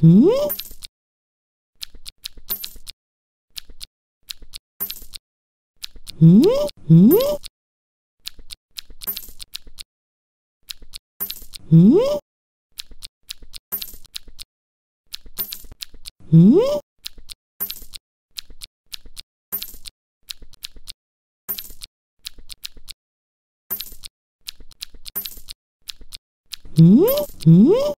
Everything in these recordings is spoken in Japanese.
ん？ん？ん？ん？ん？ん？ん？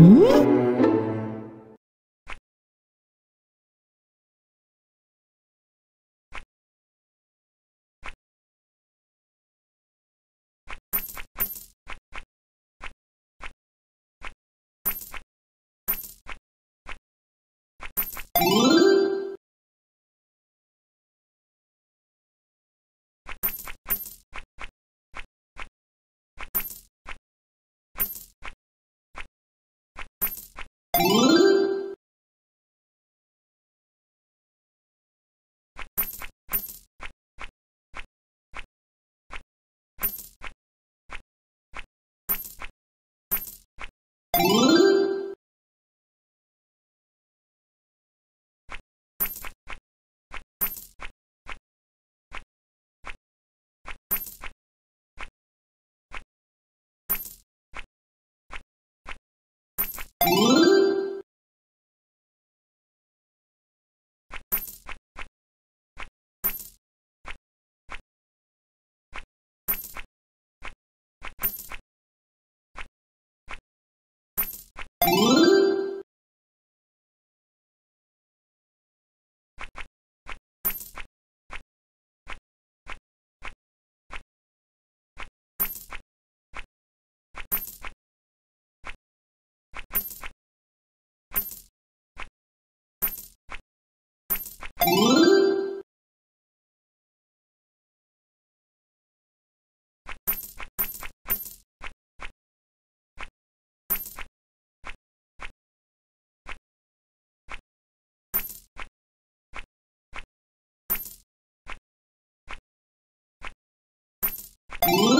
Hmm? Ooh. Ooh.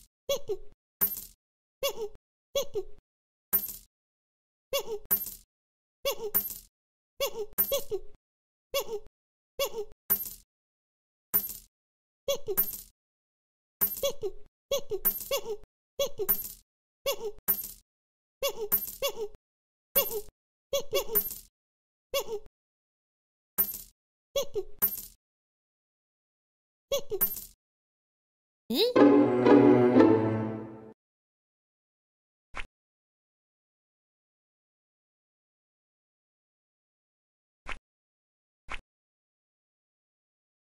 え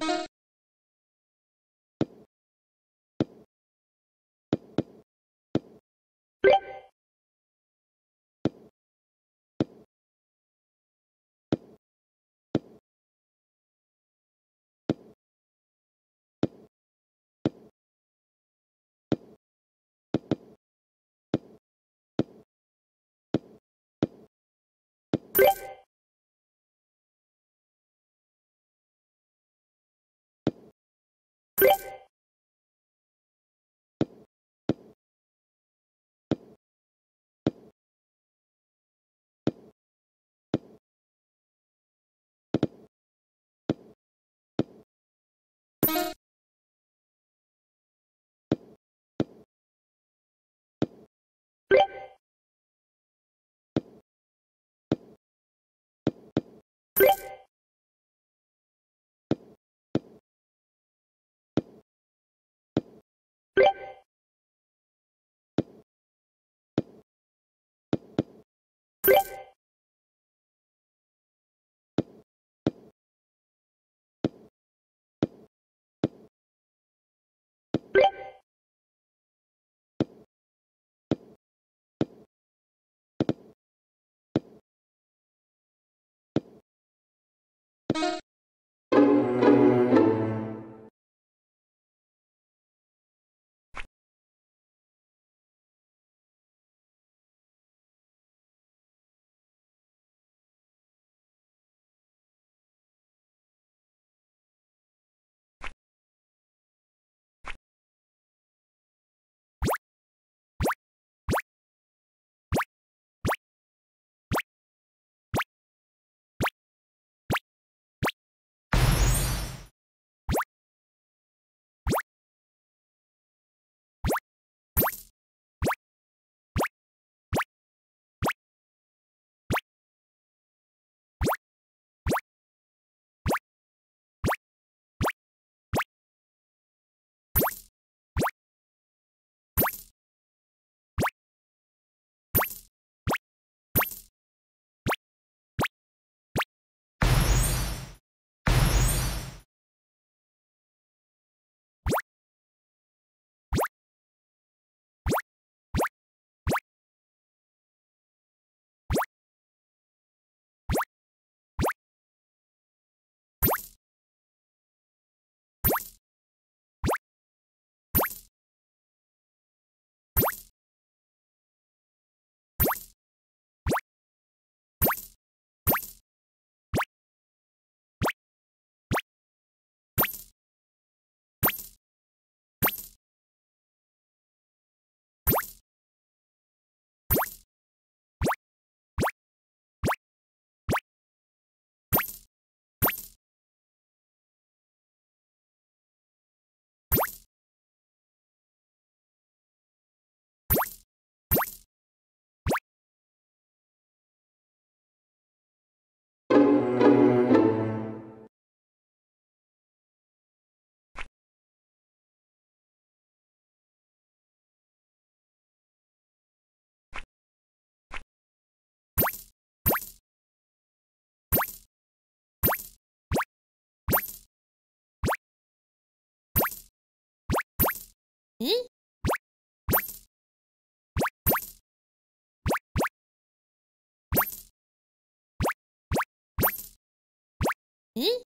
Beep. え？え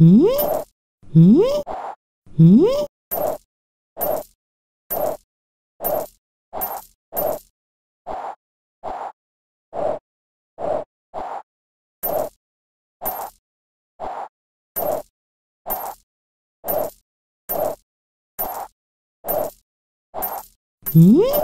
ん？ん？ん？ん？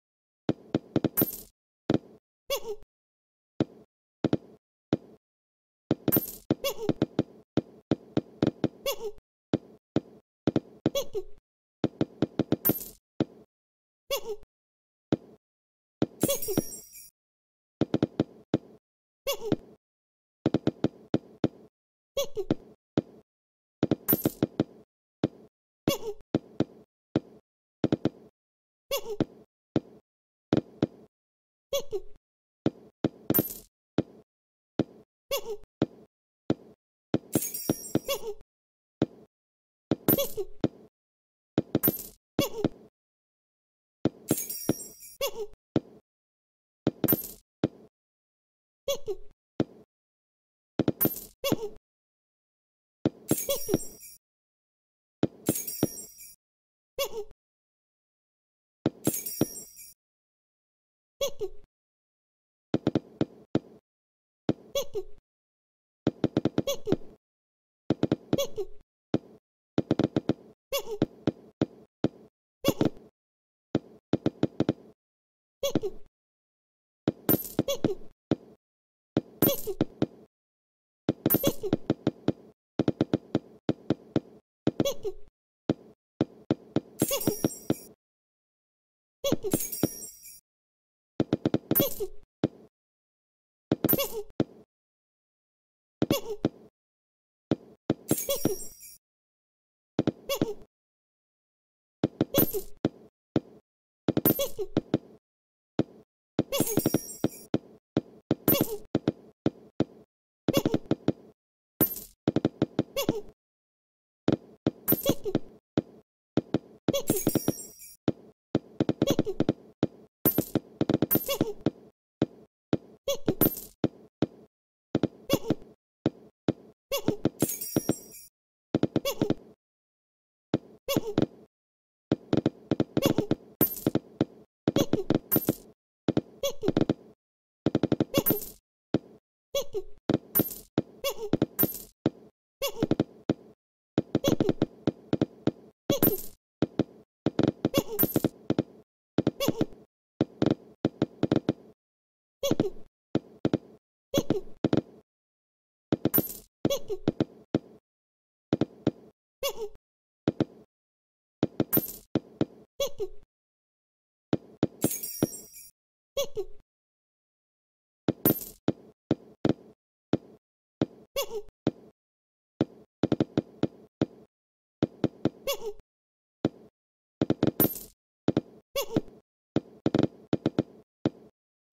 Hee hee. Hehehe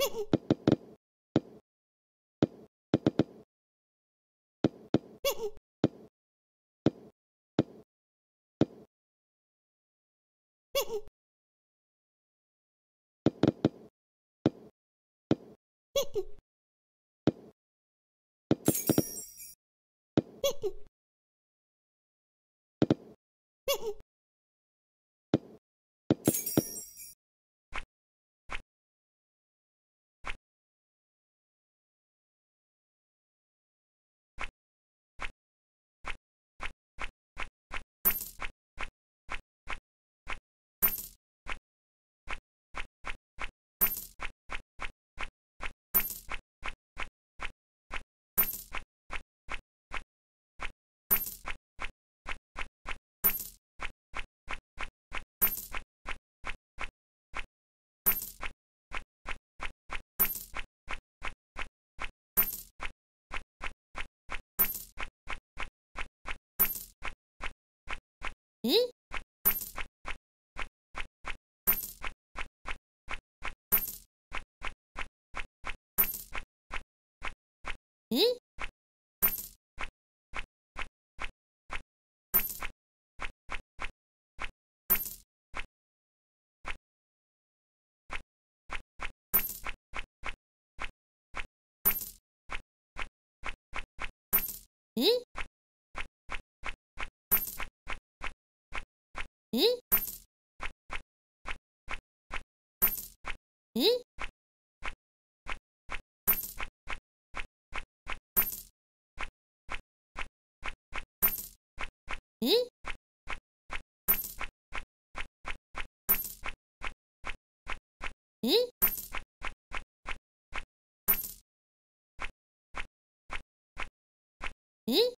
Hehehe 咦？咦？咦？咦？咦？咦？咦？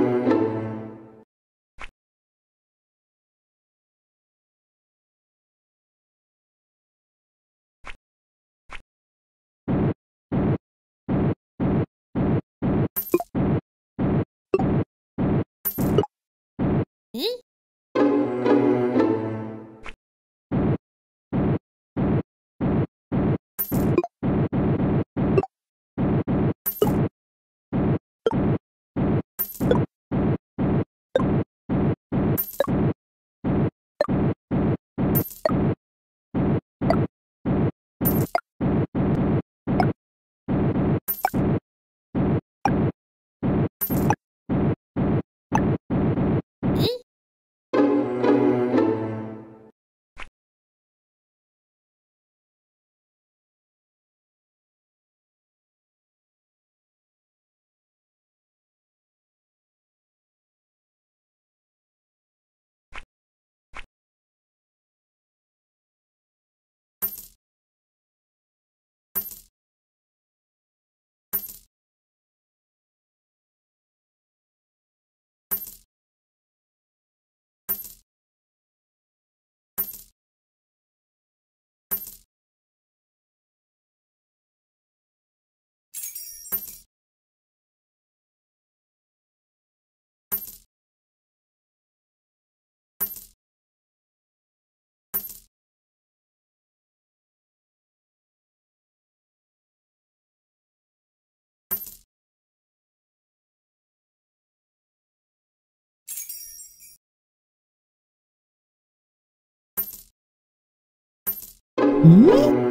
Hmm? 嗯。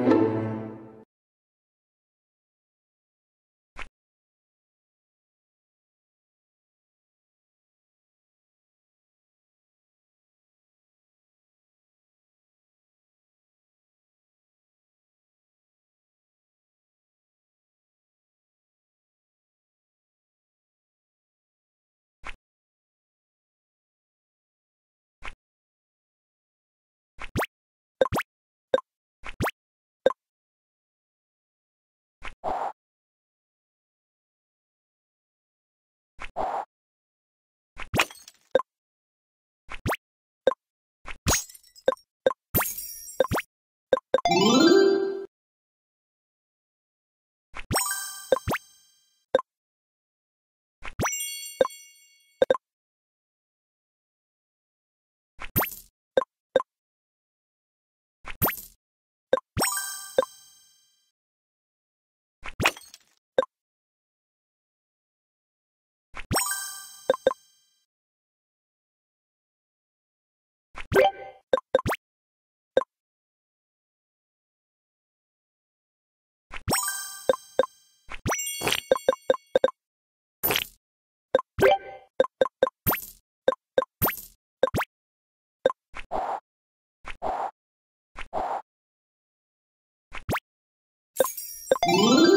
Whoa!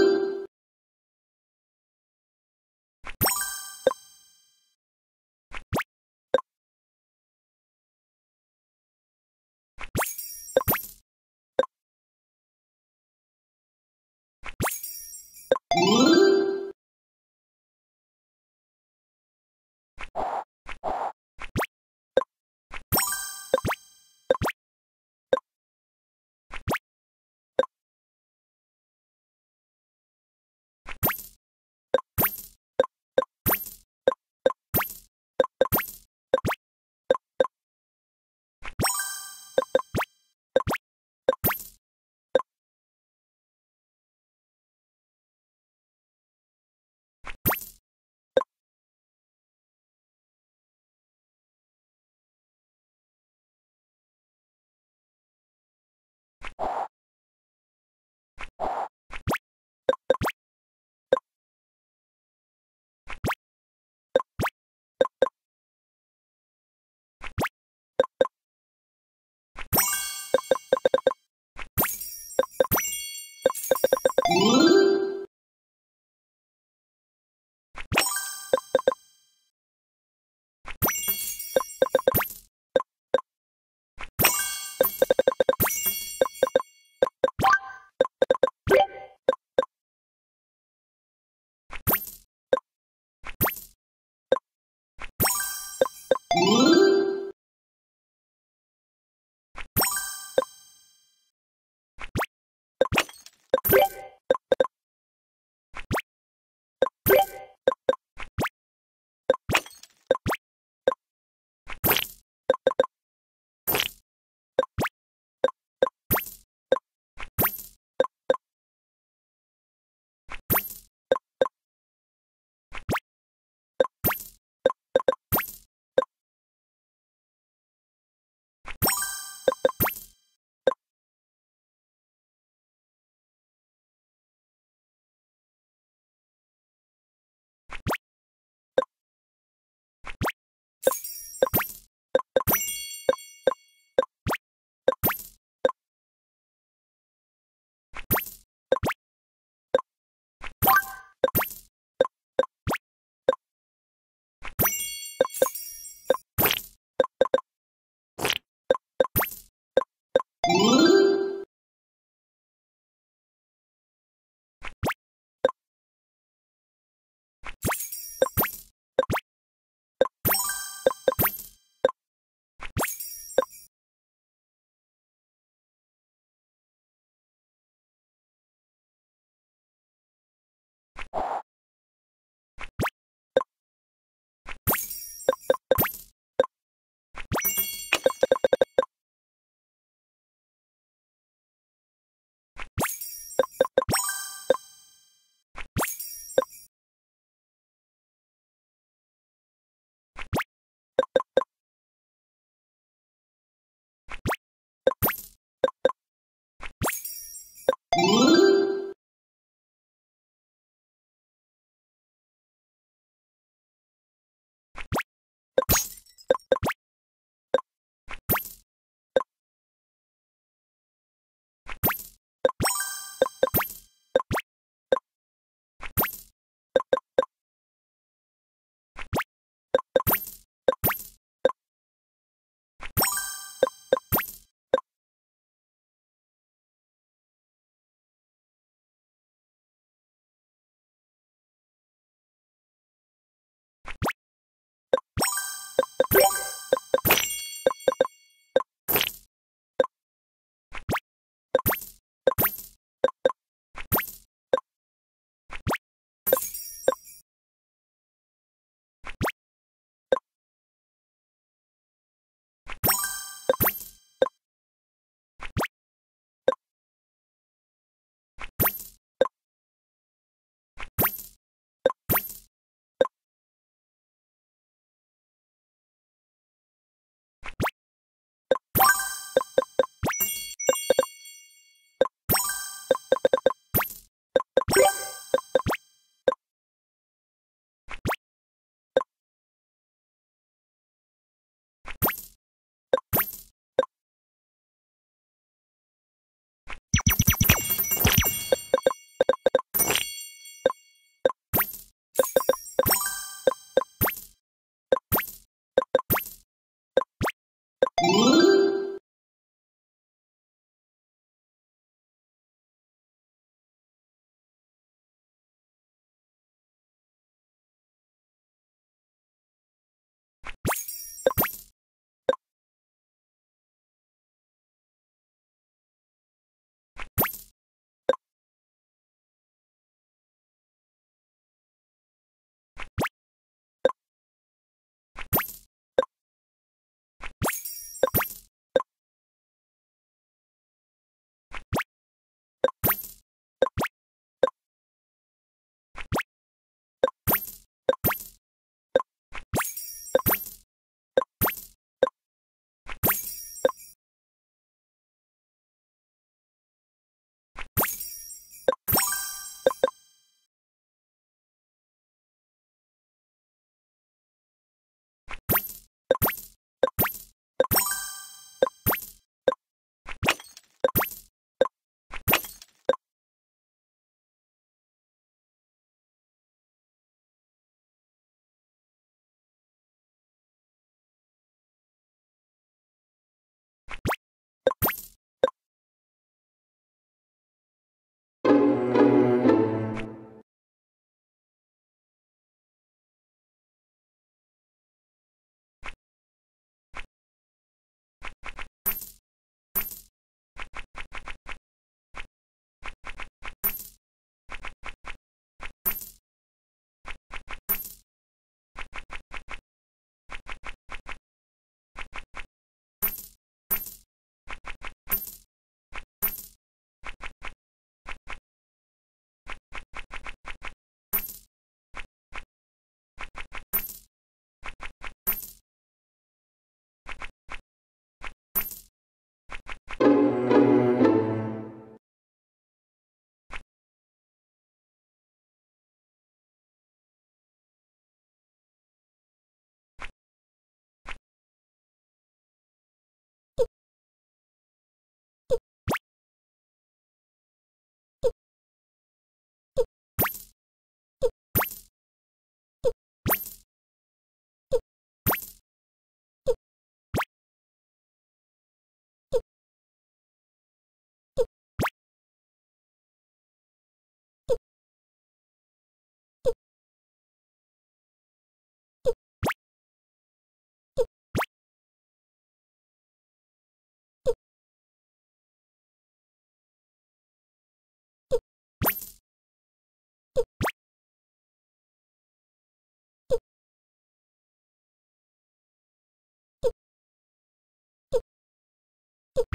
《おっ!》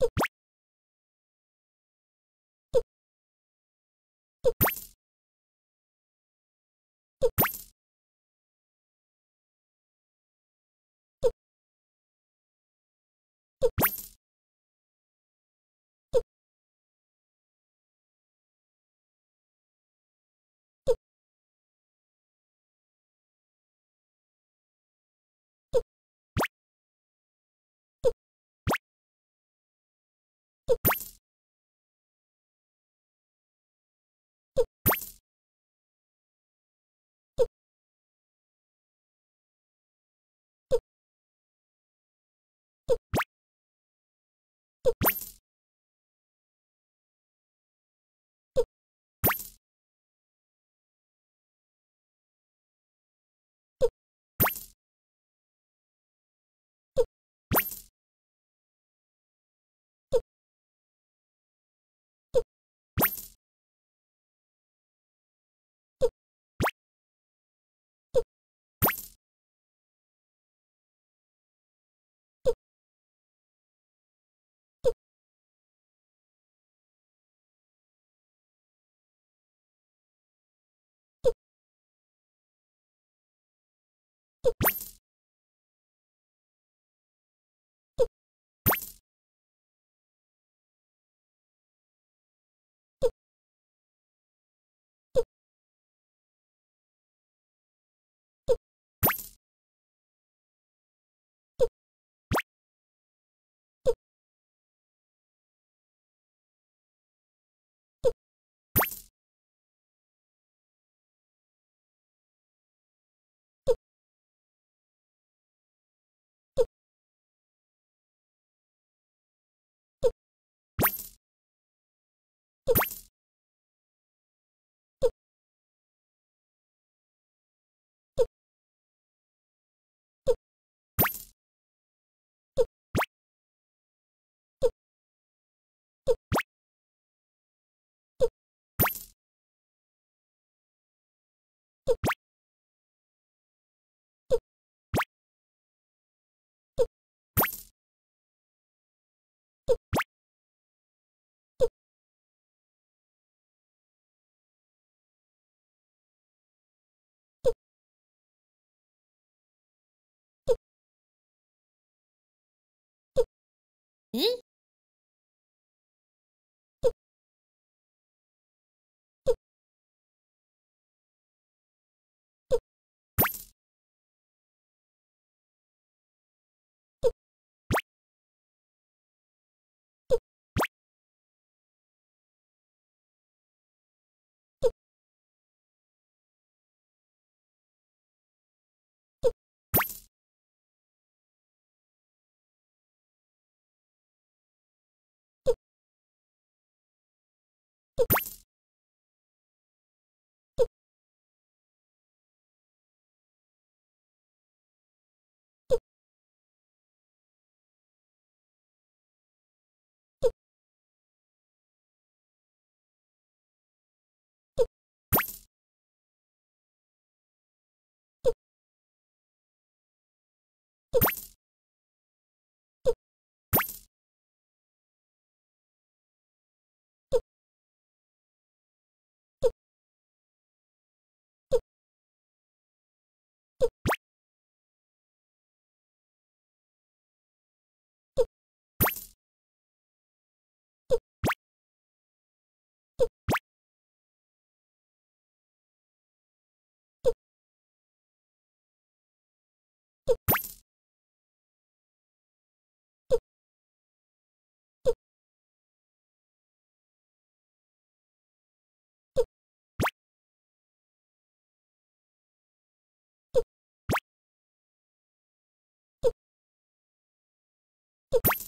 you you え？you you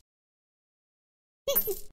Hee hee.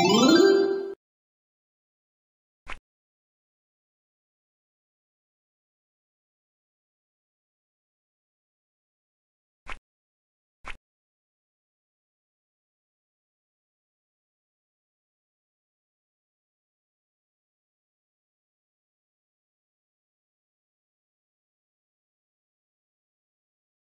Ooh.